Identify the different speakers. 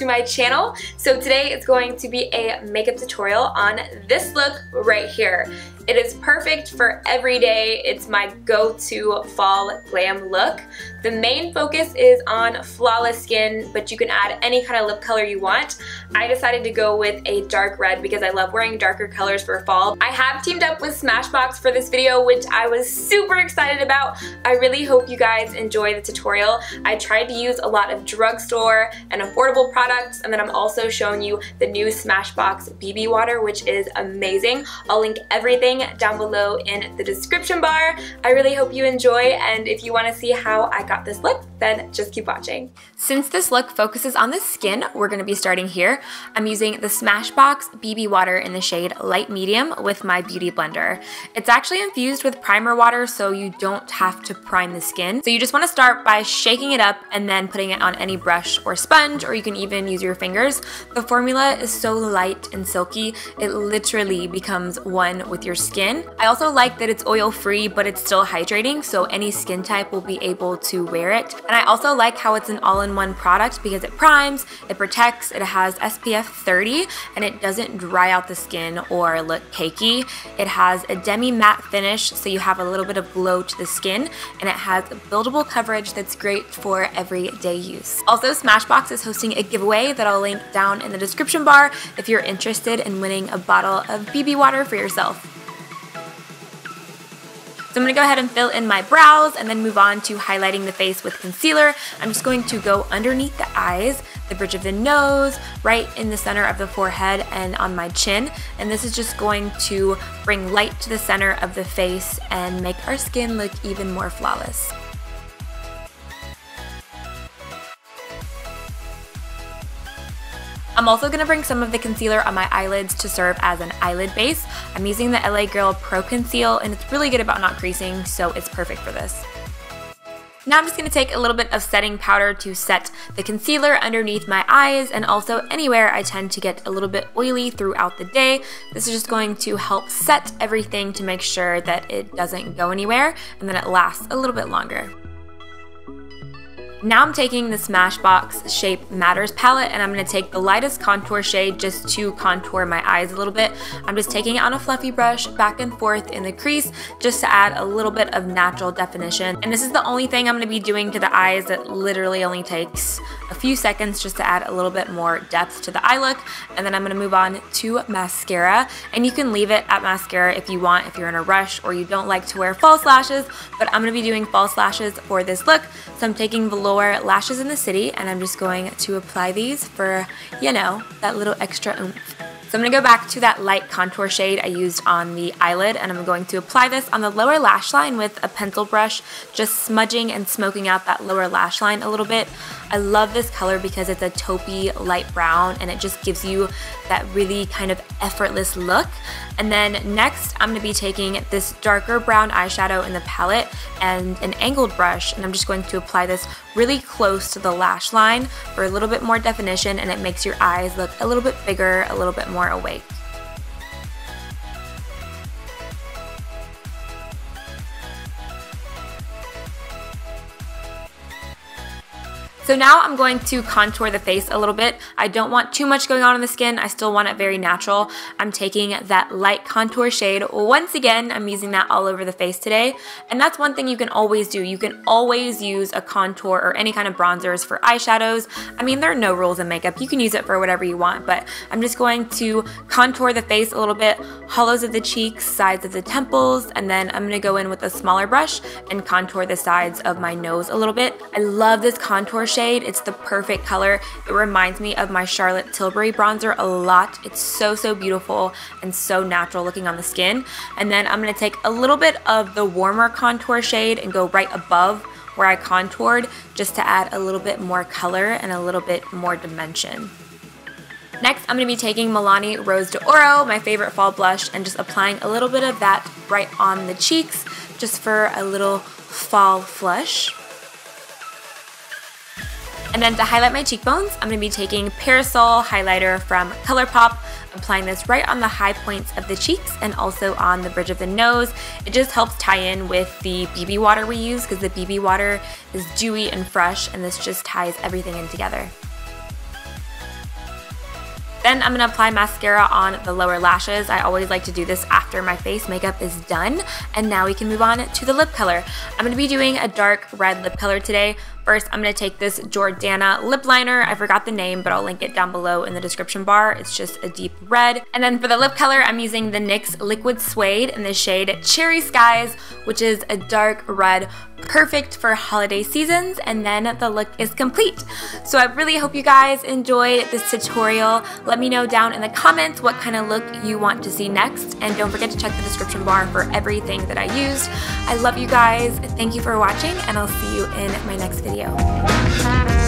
Speaker 1: to my channel. So today it's going to be a makeup tutorial on this look right here. It is perfect for every day. It's my go-to fall glam look. The main focus is on flawless skin, but you can add any kind of lip color you want. I decided to go with a dark red because I love wearing darker colors for fall. I have teamed up with Smashbox for this video, which I was super excited about. I really hope you guys enjoy the tutorial. I tried to use a lot of drugstore and affordable products, and then I'm also showing you the new Smashbox BB water, which is amazing. I'll link everything down below in the description bar. I really hope you enjoy, and if you want to see how I got this look, then just keep watching. Since this look focuses on the skin, we're to be starting here. I'm using the Smashbox BB water in the shade Light Medium with my Beauty Blender. It's actually infused with primer water, so you don't have to prime the skin. So you just want to start by shaking it up and then putting it on any brush or sponge, or you can even use your fingers. The formula is so light and silky, it literally becomes one with your skin. I also like that it's oil free, but it's still hydrating, so any skin type will be able to wear it. And I also like how it's an all-in-one product because it primes, it protects, it has SPF 30, and it doesn't dry out the skin or look cakey. It has a demi-matte finish, so you have a little bit of glow to the skin, and it has buildable coverage that's great for everyday use. Also, Smashbox is hosting a giveaway that I'll link down in the description bar if you're interested in winning a bottle of BB water for yourself. So I'm going to go ahead and fill in my brows and then move on to highlighting the face with concealer. I'm just going to go underneath the eyes, the bridge of the nose, right in the center of the forehead and on my chin. And this is just going to bring light to the center of the face and make our skin look even more flawless. I'm also going to bring some of the concealer on my eyelids to serve as an eyelid base. I'm using the LA Girl Pro Conceal and it's really good about not creasing, so it's perfect for this. Now I'm just going to take a little bit of setting powder to set the concealer underneath my eyes and also anywhere I tend to get a little bit oily throughout the day. This is just going to help set everything to make sure that it doesn't go anywhere and then it lasts a little bit longer. Now I'm taking the Smashbox Shape Matters palette and I'm going to take the lightest contour shade just to contour my eyes a little bit. I'm just taking it on a fluffy brush back and forth in the crease just to add a little bit of natural definition. And this is the only thing I'm going to be doing to the eyes that literally only takes a few seconds just to add a little bit more depth to the eye look. And then I'm going to move on to mascara. And you can leave it at mascara if you want, if you're in a rush or you don't like to wear false lashes. But I'm going to be doing false lashes for this look. So I'm taking Velour lashes in the city and I'm just going to apply these for, you know, that little extra oomph. So I'm going to go back to that light contour shade I used on the eyelid and I'm going to apply this on the lower lash line with a pencil brush, just smudging and smoking out that lower lash line a little bit. I love this color because it's a taupey light brown and it just gives you that really kind of effortless look. And then next I'm going to be taking this darker brown eyeshadow in the palette and an angled brush and I'm just going to apply this really close to the lash line for a little bit more definition and it makes your eyes look a little bit bigger, a little bit more awake. So now I'm going to contour the face a little bit. I don't want too much going on in the skin. I still want it very natural. I'm taking that light contour shade. Once again, I'm using that all over the face today. And that's one thing you can always do. You can always use a contour or any kind of bronzers for eyeshadows. I mean, there are no rules in makeup. You can use it for whatever you want, but I'm just going to contour the face a little bit, hollows of the cheeks, sides of the temples, and then I'm gonna go in with a smaller brush and contour the sides of my nose a little bit. I love this contour shade shade. It's the perfect color. It reminds me of my Charlotte Tilbury bronzer a lot. It's so, so beautiful and so natural looking on the skin. And then I'm going to take a little bit of the warmer contour shade and go right above where I contoured just to add a little bit more color and a little bit more dimension. Next, I'm going to be taking Milani Rose d'Oro, my favorite fall blush, and just applying a little bit of that right on the cheeks just for a little fall flush. And then to highlight my cheekbones, I'm going to be taking Parasol highlighter from ColourPop, applying this right on the high points of the cheeks and also on the bridge of the nose. It just helps tie in with the BB water we use because the BB water is dewy and fresh and this just ties everything in together. Then I'm going to apply mascara on the lower lashes. I always like to do this after my face makeup is done. And now we can move on to the lip color. I'm going to be doing a dark red lip color today. First, I'm going to take this Jordana lip liner. I forgot the name, but I'll link it down below in the description bar. It's just a deep red. And then for the lip color, I'm using the NYX Liquid Suede in the shade Cherry Skies, which is a dark red perfect for holiday seasons and then the look is complete. So I really hope you guys enjoyed this tutorial. Let me know down in the comments what kind of look you want to see next and don't forget to check the description bar for everything that I used. I love you guys. Thank you for watching and I'll see you in my next video. Radio.